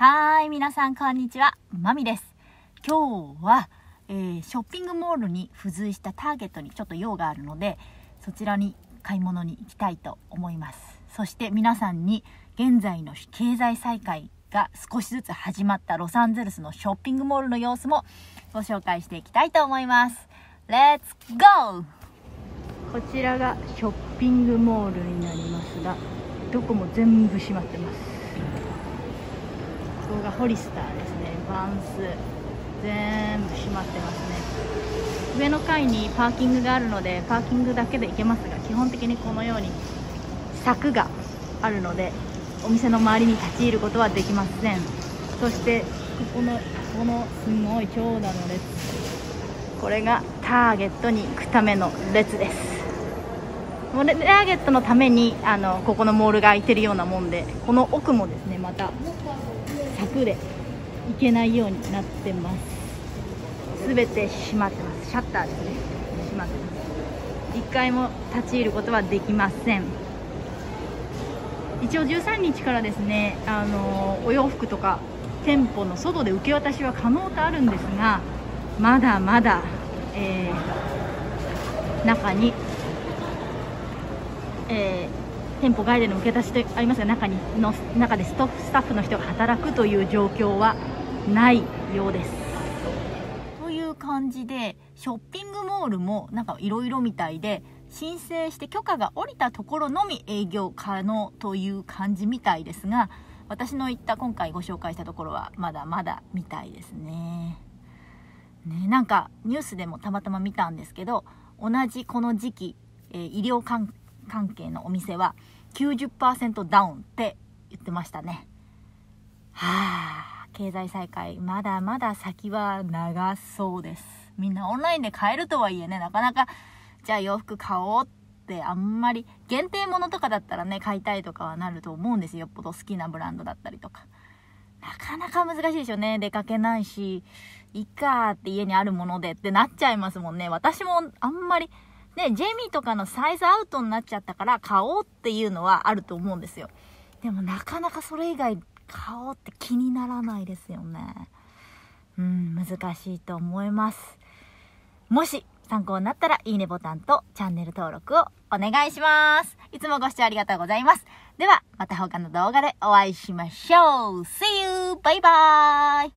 はーい、皆さんこんにちは。まみです。今日は、えー、ショッピングモールに付随したターゲットにちょっと用があるので、そちらに買い物に行きたいと思います。そして皆さんに現在の経済再開が少しずつ始まったロサンゼルスのショッピングモールの様子もご紹介していきたいと思います。Let's go! こちらがショッピングモールになりますが、どこも全部閉まってます。ここがホリスターですね。バンス。全部閉まってますね。上の階にパーキングがあるのでパーキングだけで行けますが基本的にこのように柵があるのでお店の周りに立ち入ることはできません。そしてここのこのすごい長蛇の列。これがターゲットに行くための列です。ターゲットのためにあのここのモールが開いてるようなもんでこの奥もですねまた柵で行けないようになってます。全て閉まってます。シャッターですね。閉まってます。1回も立ち入ることはできません。一応13日からですねあのお洋服とか店舗の外で受け渡しは可能とあるんですがまだまだ、えー、中に、えー店舗外での受け出しでありますが中にの中でストスタッフの人が働くという状況はないようです。という感じでショッピングモールもなんかいろいろみたいで申請して許可が下りたところのみ営業可能という感じみたいですが私の言った今回ご紹介したところはまだまだみたいですね。ねなんかニュースでもたまたま見たんですけど同じこの時期、えー、医療関関係のお店は90%ダウンって言ってましたね。はあ、経済再開、まだまだ先は長そうです。みんなオンラインで買えるとはいえね、なかなか、じゃあ洋服買おうってあんまり、限定ものとかだったらね、買いたいとかはなると思うんですよ。よっぽど好きなブランドだったりとか。なかなか難しいでしょね。出かけないし、いっかーって家にあるものでってなっちゃいますもんね。私もあんまりね、ジェミーとかのサイズアウトになっちゃったから買おうっていうのはあると思うんですよ。でもなかなかそれ以外買おうって気にならないですよね。うん、難しいと思います。もし参考になったらいいねボタンとチャンネル登録をお願いします。いつもご視聴ありがとうございます。では、また他の動画でお会いしましょう。See you! バイバーイ